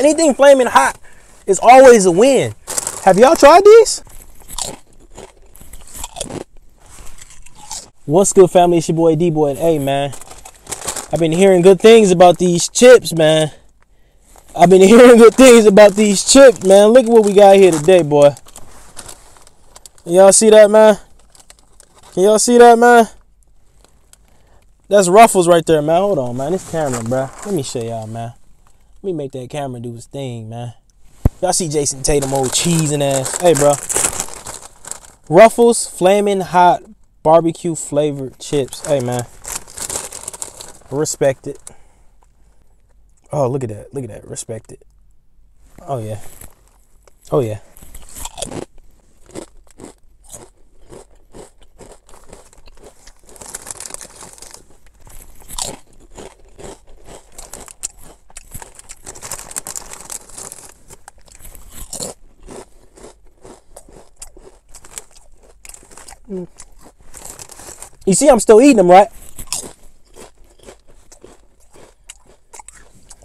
Anything flaming hot is always a win. Have y'all tried these? What's good, family? It's your boy D Boyd. Hey, man. I've been hearing good things about these chips, man. I've been hearing good things about these chips, man. Look at what we got here today, boy. Y'all see that, man? Can y'all see that, man? That's Ruffles right there, man. Hold on, man. This camera, bro. Let me show y'all, man. Let me make that camera do its thing, man. Y'all see Jayson Tatum old cheesing ass. Hey, bro. Ruffles Flaming Hot Barbecue Flavored Chips. Hey, man. Respect it. Oh, look at that. Look at that. Respect it. Oh, yeah. Oh, yeah. You see, I'm still eating them, right?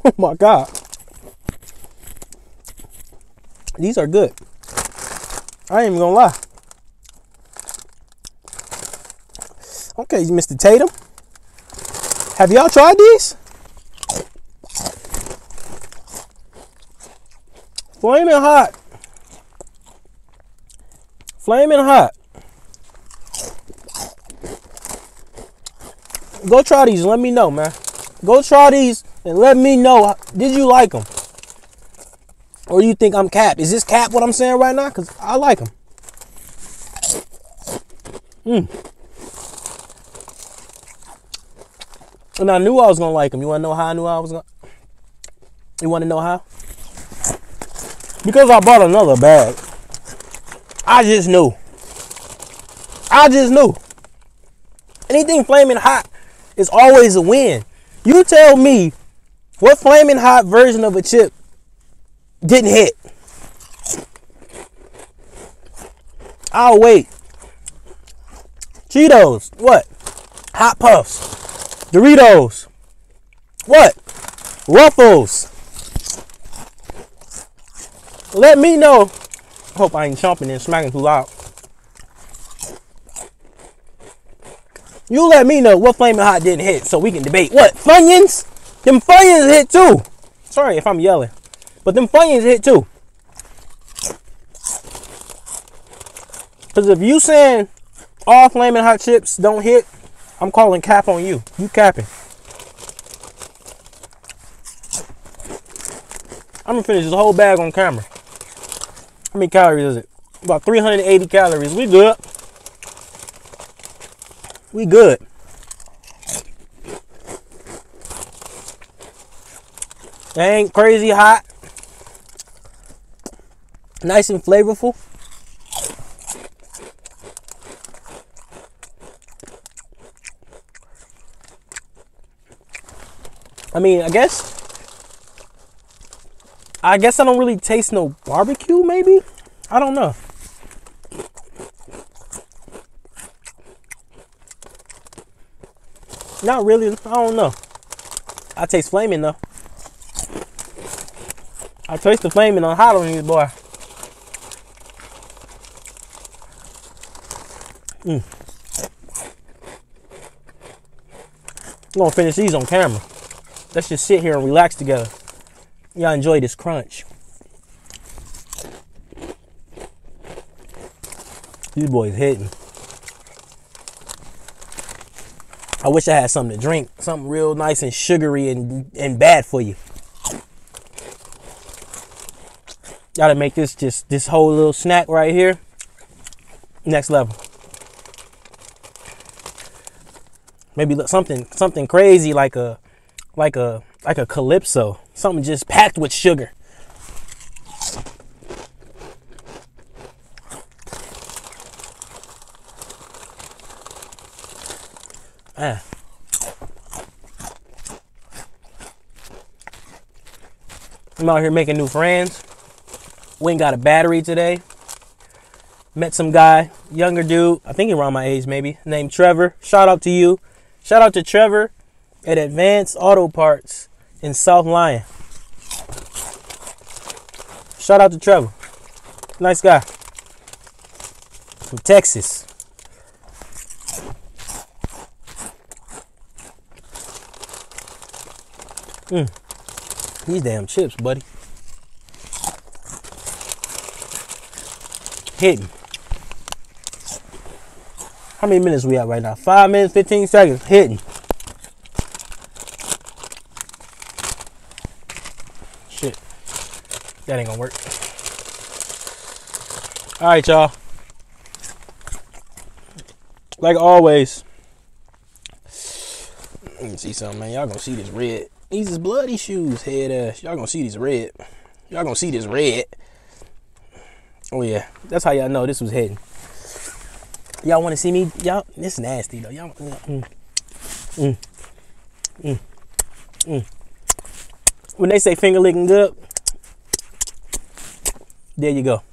Oh my God. These are good. I ain't even gonna lie. Okay, Mr. Tatum. Have y'all tried these? Flaming hot. Flaming hot. Go try these. Let me know, man. Go try these and let me know. Did you like them? Or you think I'm cap? Is this cap what I'm saying right now? Because I like them. Mmm. And I knew I was going to like them. You want to know how I knew I was to? You want to know how? Because I bought another bag. I just knew. I just knew. Anything flaming hot is always a win. You tell me what flaming hot version of a chip didn't hit. I'll wait. Cheetos, what? Hot Puffs, Doritos, what? Ruffles. Let me know. Hope I ain't chomping and smacking too loud. You let me know what flaming hot didn't hit so we can debate. What? Funyuns? Them Funyuns hit too. Sorry if I'm yelling. But them Funyuns hit too. Because if you saying all flaming hot chips don't hit, I'm calling cap on you. You capping. I'm gonna finish this whole bag on camera. How many calories is it? About 380 calories. We good. We good. They ain't crazy hot. Nice and flavorful. I mean, I guess I guess I don't really taste no barbecue maybe. I don't know. Not really. I don't know. I taste flaming though. I taste the flaming on hot on these boy. Mm. I'm gonna finish these on camera. Let's just sit here and relax together. Y'all enjoy this crunch. These boys hitting. I wish I had something to drink, something real nice and sugary and, and bad for you. Gotta make this just this whole little snack right here next level. Maybe something something crazy like a like a like a calypso, something just packed with sugar. Ah. I'm out here making new friends. Went got a battery today. Met some guy, younger dude, I think around my age maybe, named Trevor. Shout out to you. Shout out to Trevor at Advanced Auto Parts in South Lyon. Shout out to Trevor. Nice guy. From Texas. Mm. These damn chips, buddy. Hitting. How many minutes we at right now? Five minutes, 15 seconds. Hitting. Shit. That ain't gonna work. All right, y'all. Like always. Let me see something, man. Y'all gonna see this red. These is bloody shoes, head ass. Y'all gonna see this red. Y'all gonna see this red. Oh yeah, that's how y'all know this was hitting. Y'all want to see me? Y'all, this nasty though. Y'all, mm, mm, mm, mm. When they say finger licking good, there you go.